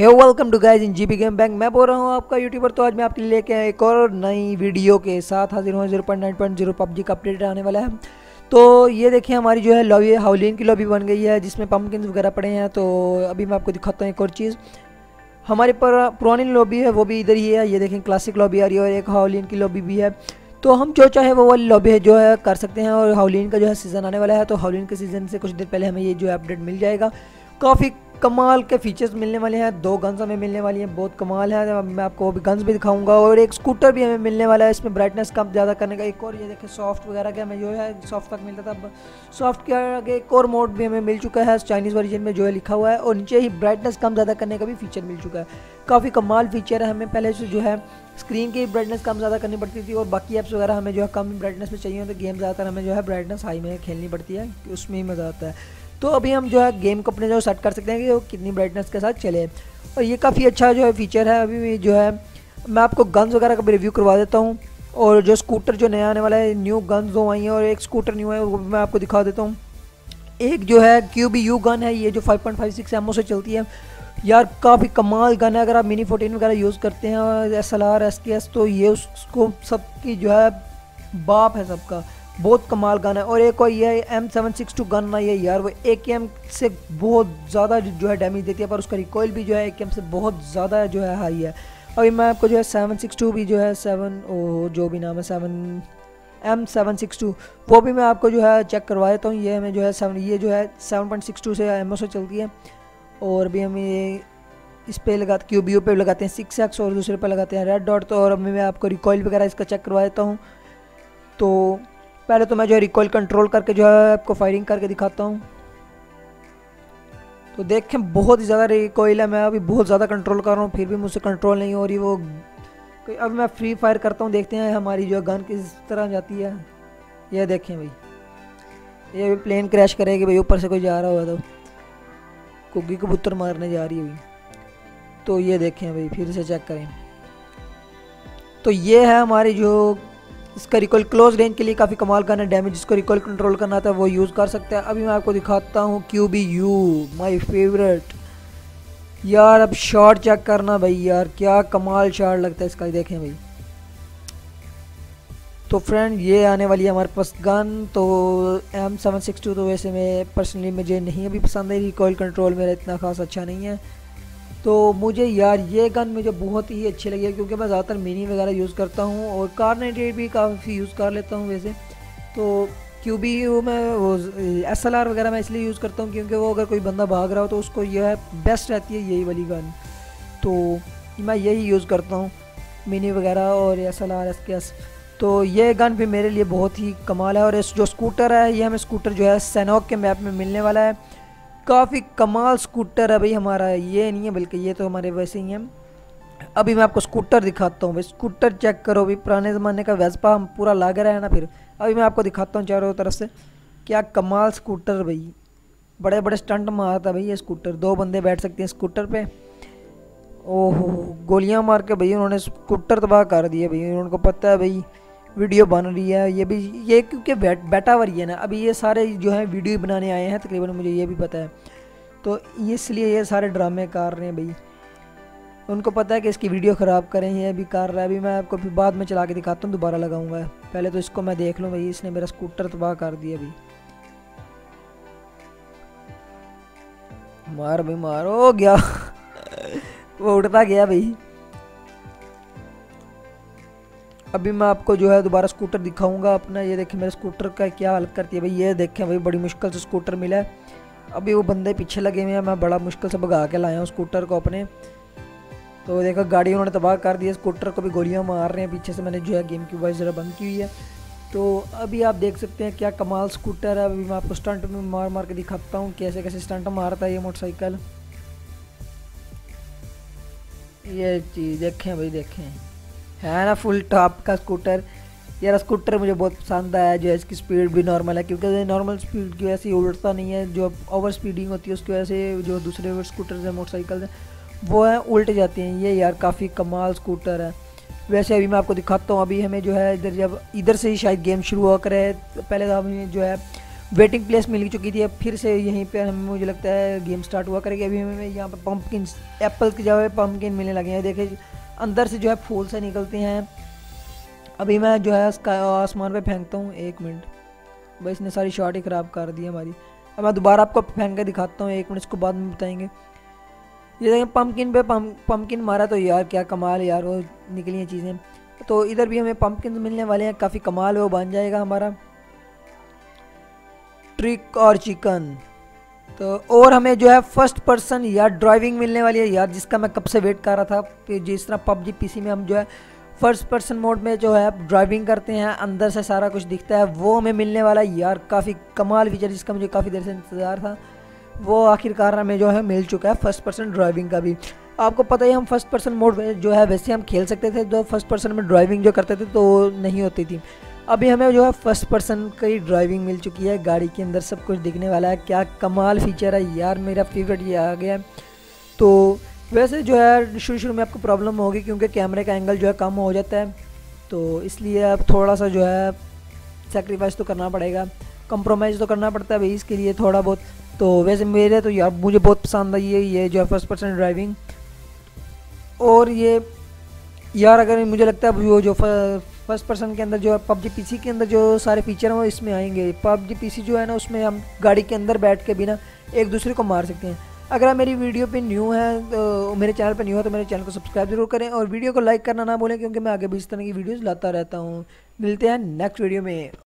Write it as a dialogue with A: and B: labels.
A: Hey welcome to guys in GB game bank मैं बोल रहा हूँ आपका यूट्यूबर तो आज मैं आपके लिए लेके आया एक और नई वीडियो के साथ हाजिर हूँ। Zero point nine point zero PUBG का अपडेट आने वाला है। तो ये देखिए, हमारी जो है लॉबी हाउलिन की लॉबी बन गई है जिसमें पम्पकिन वगैरह पड़े हैं। तो अभी मैं आपको दिखाता हूँ एक और चीज़। हमारी पर पुरानी लॉबी है, वो भी इधर ही है। ये देखें क्लासिक लॉबी आ रही है और एक हाउलिन की लॉबी भी है। तो हम जो चाहे वो वाली लॉबी है, जो है कर सकते हैं। और हाउलिन का जो है सीज़न आने वाला है तो हाउलिन के सीज़न से कुछ देर पहले हमें ये जो है अपडेट मिल जाएगा। काफ़ी कमाल के फीचर्स मिलने वाले हैं। दो गन्स हमें मिलने वाली हैं। बहुत कमाल है। मैं आपको अभी गन्स भी दिखाऊँगा और एक स्कूटर भी हमें मिलने वाला है। इसमें ब्राइटनेस कम ज़्यादा करने का। एक और ये देखें सॉफ्ट वगैरह के हमें जो है सॉफ्ट तक मिलता था। सॉफ्ट के आगे एक और मोड भी हमें मिल चुका है। चाइनीज़ वर्जन में जो है लिखा हुआ है। और नीचे ही ब्राइटनेस कम ज़्यादा करने का भी फीचर मिल चुका है। काफ़ी कमाल फीचर है। हमें पहले से जो है स्क्रीन की ब्राइटनेस कम ज़्यादा करनी पड़ती थी। और बाकी ऐप्स वगैरह हमें जो है कम ब्राइटनेस में चाहिए तो गेम ज़्यादातर हमें जो है ब्राइटनेस हाई में खेलनी पड़ती है। उसमें ही मज़ा आता है। तो अभी हम जो है गेम को अपने जो सेट कर सकते हैं कि वो कितनी ब्राइटनेस के साथ चले। और ये काफ़ी अच्छा जो है फीचर है। अभी जो है, मैं आपको गन्स वगैरह का भी रिव्यू करवा देता हूँ। और जो स्कूटर जो नया आने वाला है न्यू गन्स जो आई हैं और एक स्कूटर न्यू है, वो भी मैं आपको दिखा देता हूँ। एक जो है क्यू बी यू गन है, ये जो 5.56 एमओ से चलती है। यार काफ़ी कमाल गन है, अगर आप मिनी फोर्टीन वगैरह यूज़ करते हैं S L R S K S तो ये उसको सबकी जो है बाप है सबका। बहुत कमाल गन है। और एक और ये M seven six two gun ना ये यार, वो एक एम से बहुत ज़्यादा जो है डैमेज देती है, पर उसका रिकॉयल भी जो है एक एम से बहुत ज़्यादा जो है हाई है। अभी मैं आपको जो है सेवन सिक्स टू भी जो है सेवन ओ जो भी नाम है seven M seven six two वो भी मैं आपको जो है चेक करवा देता हूँ। ये हमें जो है सेवन ये जो है सेवन पॉइंट सिक्स टू से एम से चलती है। और भी हम ये इस पे लगाते क्यू बी पे लगाते हैं सिक्स एक्स और दूसरे पे लगाते हैं रेड डॉट तो और अभी मैं आपको रिकॉयल वगैरह इसका चेक करवा देता हूँ। तो पहले तो मैं जो है रिकॉयल कंट्रोल करके जो है आपको फायरिंग करके दिखाता हूँ। तो देखें, बहुत ही ज़्यादा रिकॉयल है, मैं अभी बहुत ज़्यादा कंट्रोल कर रहा हूँ, फिर भी मुझसे कंट्रोल नहीं हो रही वो। अब मैं फ्री फायर करता हूँ, देखते हैं हमारी जो गन किस तरह जाती है। ये देखें भाई। ये प्लेन क्रैश करेगी भाई, ऊपर से कोई जा रहा होगा तो। कुग्गी कबूतर मारने जा रही है भाई। तो ये देखें भाई, फिर से चेक करें। तो ये है हमारी जो इसका रिकॉल क्लोज रेंज के लिए काफ़ी कमाल का डैमेज जिसको रिकॉल कंट्रोल करना था, वो यूज़ कर सकते हैं। अभी मैं आपको दिखाता हूँ Q B U my favourite यार, अब शॉट चेक करना भाई यार, क्या कमाल शॉट लगता है इसका, देखें भाई। तो फ्रेंड ये आने वाली है हमारे पास गन तो एम सेवन सिक्स टू तो वैसे मैं पर्सनली मुझे नहीं अभी पसंद है रिकॉयल कंट्रोल मेरा इतना खास अच्छा नहीं है। तो मुझे यार ये गन मुझे बहुत ही अच्छी लगी है, क्योंकि मैं ज़्यादातर मिनी वगैरह यूज़ करता हूँ और कार भी काफ़ी यूज़ कर लेता हूँ वैसे। तो क्यू बी मैं वो एस एल आर वगैरह मैं इसलिए यूज़ करता हूँ, क्योंकि वो अगर कोई बंदा भाग रहा हो तो उसको यह बेस्ट रहती है यही वाली गन तो मैं यही यूज़ करता हूँ मिनी वगैरह और S L R S K S तो ये गन भी मेरे लिए बहुत ही कमाल है और इस जो स्कूटर है, ये हमें स्कूटर जो है सैनॉक के मैप में मिलने वाला है। काफ़ी कमाल स्कूटर है भाई, हमारा ये नहीं है बल्कि ये तो हमारे वैसे ही हैं। अभी मैं आपको स्कूटर दिखाता हूँ भाई, स्कूटर चेक करो भाई, पुराने ज़माने का वेस्पा हम पूरा लाग रहा है ना फिर। अभी मैं आपको दिखाता हूँ चारों तरफ़ से, क्या कमाल स्कूटर भाई। बड़े बड़े स्टंट मारता भाई ये स्कूटर, दो बंदे बैठ सकते हैं स्कूटर पे। ओहो, गोलियाँ मार के भाई उन्होंने स्कूटर तबाह कर दिया भाई, उनको पता है भाई। वीडियो बन रही है, ये भी, ये क्योंकि बेटा वरी है ना, अभी ये सारे जो है वीडियो बनाने आए हैं, तकरीबन मुझे ये भी पता है। तो इसलिए ये सारे ड्रामे कर रहे हैं भाई। उनको पता है कि इसकी वीडियो ख़राब करें ये भी कर रहा है। अभी मैं आपको फिर बाद में चला के दिखाता हूँ, दोबारा लगाऊँगा। पहले तो इसको मैं देख लूँ भाई, इसने मेरा स्कूटर तबाह कर दिया अभी। मार भाई, मार हो गया वो उड़ता गया भाई। अभी मैं आपको जो है दोबारा स्कूटर दिखाऊँगा अपना। ये देखें मेरे स्कूटर का क्या हालत करती है भाई। ये देखें भाई, बड़ी मुश्किल से स्कूटर मिला है। अभी वो बंदे पीछे लगे हुए हैं। मैं बड़ा मुश्किल से भगा के लाया हूँ स्कूटर को अपने। तो देखो, गाड़ी उन्होंने तबाह कर दी है। स्कूटर को भी गोलियाँ मार रहे हैं। पीछे से मैंने जो है गेम की वॉइस ज़रा बंद की हुई है। तो अभी आप देख सकते हैं क्या कमाल स्कूटर है। अभी मैं आपको स्टंट में मार मार के दिखाता हूँ, कैसे कैसे स्टंट मारता है ये मोटरसाइकिल। ये चीज़ देखें भाई, देखें। है ना फुल टॉप का स्कूटर यार स्कूटर मुझे बहुत पसंद आया जो है, इसकी स्पीड भी नॉर्मल है, क्योंकि नॉर्मल स्पीड की वजह से उड़ता नहीं है, जो ओवर स्पीडिंग होती है, उसकी वजह से जो दूसरे स्कूटर हैं मोटरसाइकिल हैं, वो हैं, उल्ट जाती हैं। ये यार काफ़ी कमाल स्कूटर है। वैसे अभी मैं आपको दिखाता हूँ, अभी हमें जो है, इधर जब, इधर से ही शायद गेम शुरू हुआ करे, पहले तो हमें जो है वेटिंग प्लेस मिल चुकी थी, अब फिर से यहीं पर हमें, मुझे लगता है गेम स्टार्ट हुआ करेगी। अभी हमें यहाँ पर पम्पकिन एप्पल की जगह पम्पकिन मिलने लगे हैं। देखिए अंदर से जो है फूल से निकलते हैं। अभी मैं जो है आसमान पे फेंकता हूँ, एक मिनट। बस इसने सारी शॉट ही ख़राब कर दी हमारी। अब मैं दोबारा आपको फेंक के दिखाता हूँ, एक मिनट, इसको बाद में बताएँगे। ये देखें पम्पकिन पे पम पम्पकिन मारा तो यार क्या कमाल यार, वो निकली हैं चीज़ें। तो इधर भी हमें पम्पकिन मिलने वाले हैं, काफ़ी कमाल वो बन जाएगा हमारा। ट्रिक और चिकन तो और हमें जो है फ़र्स्ट पर्सन या ड्राइविंग मिलने वाली है यार, जिसका मैं कब से वेट कर रहा था जिस तरह पबजी पीसी में हम जो है फ़र्स्ट पर्सन मोड में जो है ड्राइविंग करते हैं, अंदर से सारा कुछ दिखता है, वो हमें मिलने वाला है यार, काफ़ी कमाल फीचर जिसका मुझे काफ़ी देर से इंतज़ार था, वो आखिरकार हमें जो है मिल चुका है फ़र्स्ट पर्सन ड्राइविंग का भी। आपको पता ही हम फ़र्स्ट पर्सन मोड जो है वैसे हम खेल सकते थे, जो फ़र्स्ट पर्सन में ड्राइविंग जो करते थे तो नहीं होती थी। अभी हमें जो है फ़र्स्ट पर्सन की ड्राइविंग मिल चुकी है, गाड़ी के अंदर सब कुछ दिखने वाला है। क्या कमाल फीचर है यार, मेरा फेवरेट ये आ गया तो वैसे जो है शुरू शुरू में आपको प्रॉब्लम होगी क्योंकि कैमरे का एंगल जो है कम हो जाता है। तो इसलिए अब थोड़ा सा जो है सेक्रीफाइस तो करना पड़ेगा। कंप्रोमाइज़ तो करना पड़ता है भाई इसके लिए थोड़ा बहुत। तो वैसे मेरे तो यार, मुझे बहुत पसंद आई है ये जो है फ़र्स्ट पर्सन ड्राइविंग और ये यार अगर मुझे लगता है वो जो फ़र्स्ट पर्सन के अंदर जो है, पबजी पीसी के अंदर जो सारे फीचर हैं, वो इसमें आएँगे। पबजी पीसी जो है ना, उसमें हम गाड़ी के अंदर बैठ के भी ना एक दूसरे को मार सकते हैं। अगर आप मेरी वीडियो पे न्यू है तो मेरे चैनल पे न्यू है तो मेरे चैनल को सब्सक्राइब ज़रूर करें और वीडियो को लाइक करना ना बोलें क्योंकि मैं आगे भी इस तरह की वीडियोज़ लाता रहता हूँ। मिलते हैं नेक्स्ट वीडियो में।